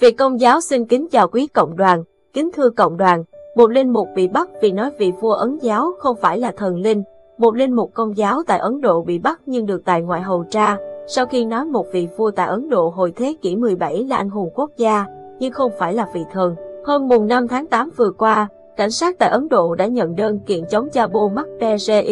Vị công giáo xin kính chào quý cộng đoàn, kính thưa cộng đoàn, một linh mục bị bắt vì nói vị vua Ấn giáo không phải là thần linh. Một linh mục công giáo tại Ấn Độ bị bắt nhưng được tại ngoại hầu tra, sau khi nói một vị vua tại Ấn Độ hồi thế kỷ 17 là anh hùng quốc gia, nhưng không phải là vị thần. Hôm mùng 5 tháng 8 vừa qua, cảnh sát tại Ấn Độ đã nhận đơn kiện chống cha Bo Makpere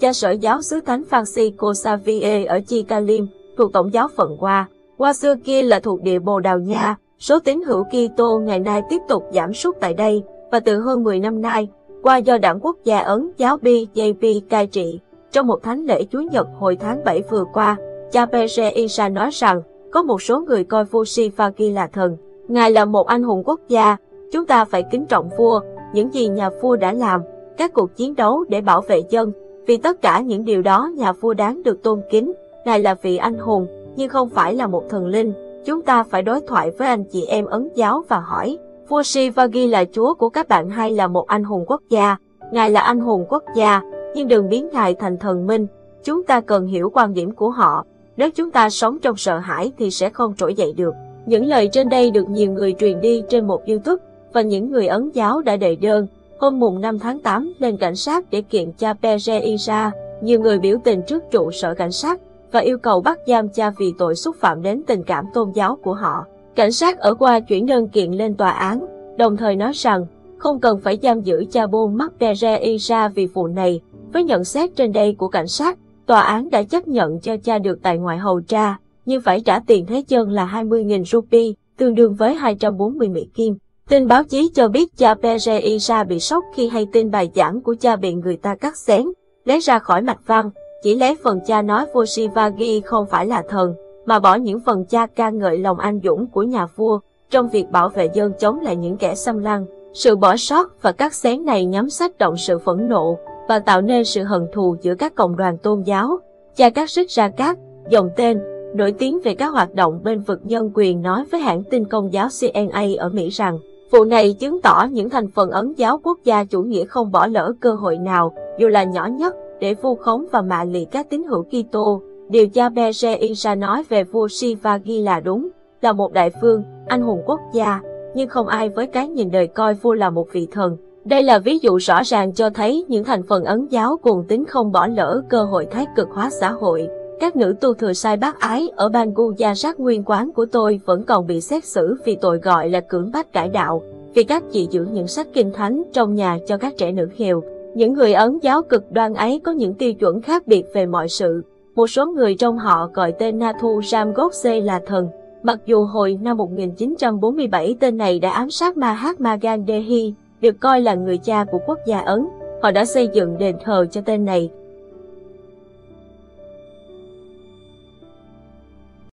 cha sở giáo xứ thánh Francisco Xavier ở Chicalim, thuộc tổng giáo phận Hoa. Hoa xưa kia là thuộc địa Bồ Đào Nha, số tín hữu Kitô ngày nay tiếp tục giảm sút tại đây, và từ hơn 10 năm nay, qua do đảng quốc gia Ấn giáo BJP cai trị. Trong một thánh lễ Chúa Nhật hồi tháng 7 vừa qua, cha Pere Isa nói rằng có một số người coi vua Sifaki là thần. Ngài là một anh hùng quốc gia, chúng ta phải kính trọng vua, những gì nhà vua đã làm, các cuộc chiến đấu để bảo vệ dân. Vì tất cả những điều đó nhà vua đáng được tôn kính. Ngài là vị anh hùng, nhưng không phải là một thần linh. Chúng ta phải đối thoại với anh chị em ấn giáo và hỏi, vua Shivagi là chúa của các bạn hay là một anh hùng quốc gia? Ngài là anh hùng quốc gia, nhưng đừng biến Ngài thành thần minh. Chúng ta cần hiểu quan điểm của họ. Nếu chúng ta sống trong sợ hãi thì sẽ không trỗi dậy được. Những lời trên đây được nhiều người truyền đi trên một YouTube và những người ấn giáo đã đề đơn hôm mùng 5 tháng 8 lên cảnh sát để kiện cha Pere Isa. Nhiều người biểu tình trước trụ sở cảnh sát và yêu cầu bắt giam cha vì tội xúc phạm đến tình cảm tôn giáo của họ. Cảnh sát ở qua chuyển đơn kiện lên tòa án, đồng thời nói rằng không cần phải giam giữ cha Bon Makpere Isa vì vụ này. Với nhận xét trên đây của cảnh sát, tòa án đã chấp nhận cho cha được tại ngoại hầu tra, nhưng phải trả tiền thế chân là 20.000 rupee, tương đương với 240 Mỹ Kim. Tin báo chí cho biết cha Pere Isa bị sốc khi hay tin bài giảng của cha bị người ta cắt xén, lấy ra khỏi mạch văn, chỉ lấy phần cha nói vua Shivagi không phải là thần, mà bỏ những phần cha ca ngợi lòng anh dũng của nhà vua trong việc bảo vệ dân chống lại những kẻ xâm lăng. Sự bỏ sót và cắt xén này nhắm sách động sự phẫn nộ và tạo nên sự hận thù giữa các cộng đoàn tôn giáo. Cha các sức ra các dòng tên nổi tiếng về các hoạt động bên vực nhân quyền nói với hãng tin công giáo CNA ở Mỹ rằng vụ này chứng tỏ những thành phần ấn giáo quốc gia chủ nghĩa không bỏ lỡ cơ hội nào, dù là nhỏ nhất, để vu khống và mạ lị các tín hữu Kitô. Điều cha Bere nói về vua Shivagi là đúng, là một đại vương, anh hùng quốc gia, nhưng không ai với cái nhìn đời coi vua là một vị thần. Đây là ví dụ rõ ràng cho thấy những thành phần ấn giáo cuồng tín không bỏ lỡ cơ hội thái cực hóa xã hội. Các nữ tu thừa sai bác ái ở bang gu gia nguyên quán của tôi vẫn còn bị xét xử vì tội gọi là cưỡng bách cải đạo, vì các chị giữ những sách kinh thánh trong nhà cho các trẻ nữ hiều. Những người ấn giáo cực đoan ấy có những tiêu chuẩn khác biệt về mọi sự. Một số người trong họ gọi tên Nathu Ramgokse là thần, mặc dù hồi năm 1947 tên này đã ám sát Mahatma Gandhi, được coi là người cha của quốc gia Ấn. Họ đã xây dựng đền thờ cho tên này